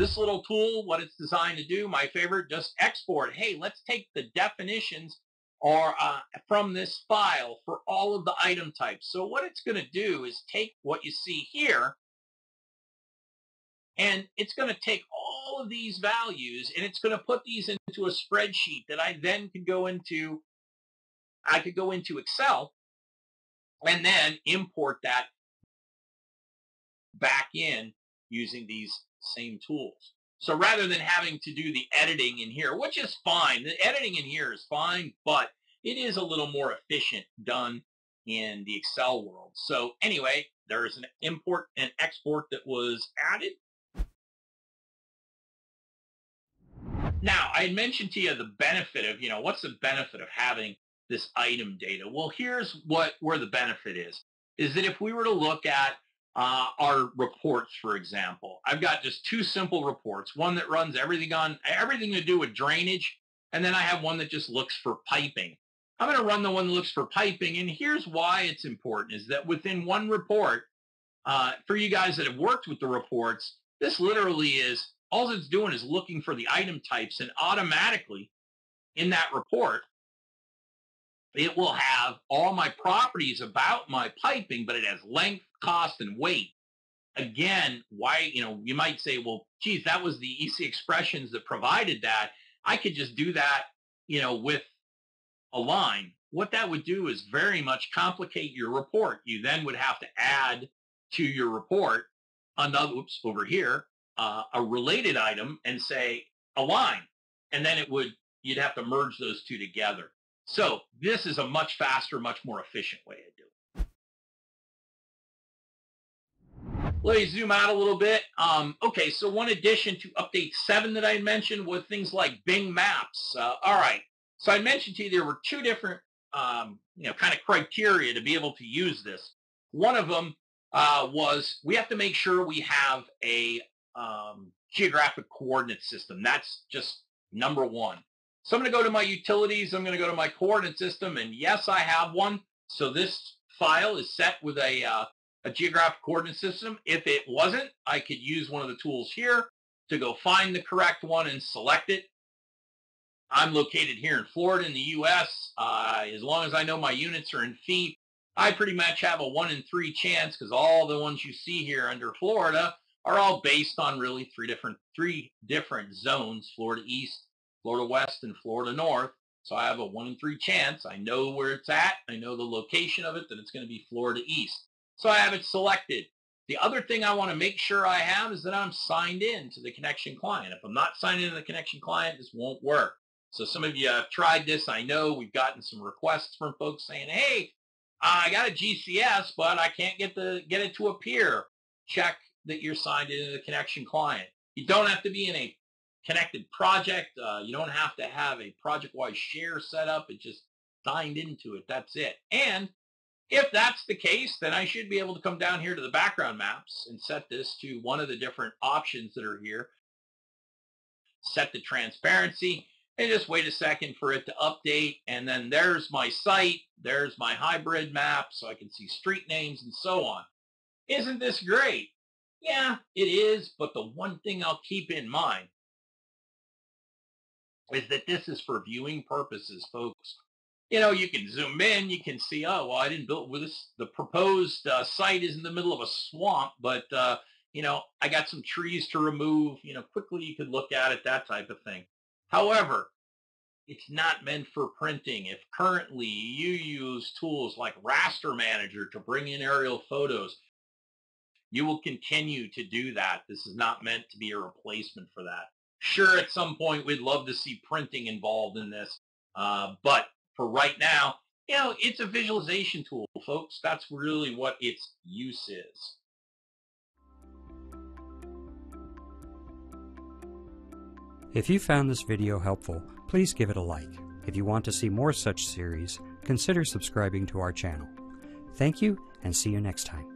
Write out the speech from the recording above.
This little tool, what it's designed to do, my favorite, just export. Hey, let's take the definitions or uh, from this file for all of the item types. So what it's going to do is take what you see here and it's going to take all of these values and it's going to put these into a spreadsheet that I then can go into, I could go into Excel and then import that back in using these same tools. So rather than having to do the editing in here, which is fine, the editing in here is fine, but it is a little more efficient done in the Excel world. So anyway, there's an import and export that was added. Now, I mentioned to you the benefit of, you know, what's the benefit of having this item data? Well, here's what where the benefit is, is that if we were to look at uh, our reports, for example, I've got just two simple reports, one that runs everything on everything to do with drainage, and then I have one that just looks for piping. I'm going to run the one that looks for piping, and here's why it's important, is that within one report, uh, for you guys that have worked with the reports, this literally is, all it's doing is looking for the item types, and automatically in that report, it will have all my properties about my piping, but it has length, cost, and weight. Again, why, you know, you might say, well, geez, that was the EC expressions that provided that. I could just do that, you know, with a line. What that would do is very much complicate your report. You then would have to add to your report another, oops, over here, uh, a related item and say a line. And then it would, you'd have to merge those two together. So this is a much faster, much more efficient way to do it. Let me zoom out a little bit. Um, okay, so one addition to update 7 that I mentioned was things like Bing Maps. Uh, all right, so I mentioned to you there were two different um, you know, kind of criteria to be able to use this. One of them uh, was we have to make sure we have a um, geographic coordinate system. That's just number one. So I'm going to go to my utilities. I'm going to go to my coordinate system. And yes, I have one. So this file is set with a, uh, a geographic coordinate system. If it wasn't, I could use one of the tools here to go find the correct one and select it. I'm located here in Florida in the U.S. Uh, as long as I know my units are in feet, I pretty much have a one in three chance because all the ones you see here under Florida are all based on really three different three different zones: Florida East, Florida West and Florida North. So I have a one in three chance. I know where it's at. I know the location of it, that it's going to be Florida East. So I have it selected. The other thing I want to make sure I have is that I'm signed in to the connection client. If I'm not signed into the connection client, this won't work. So some of you have tried this. I know we've gotten some requests from folks saying, hey, I got a GCS, but I can't get the get it to appear. Check that you're signed into the connection client. You don't have to be in a connected project. Uh, you don't have to have a project-wide share set up. It just signed into it. That's it. And if that's the case, then I should be able to come down here to the background maps and set this to one of the different options that are here. Set the transparency and just wait a second for it to update. And then there's my site. There's my hybrid map so I can see street names and so on. Isn't this great? Yeah, it is. But the one thing I'll keep in mind is that this is for viewing purposes, folks. You know, you can zoom in, you can see, oh, well, I didn't build with this. The proposed uh, site is in the middle of a swamp, but, uh, you know, I got some trees to remove. You know, quickly you could look at it, that type of thing. However, it's not meant for printing. If currently you use tools like Raster Manager to bring in aerial photos, you will continue to do that. This is not meant to be a replacement for that. Sure, at some point we'd love to see printing involved in this, uh, but for right now, you know, it's a visualization tool, folks. That's really what its use is. If you found this video helpful, please give it a like. If you want to see more such series, consider subscribing to our channel. Thank you and see you next time.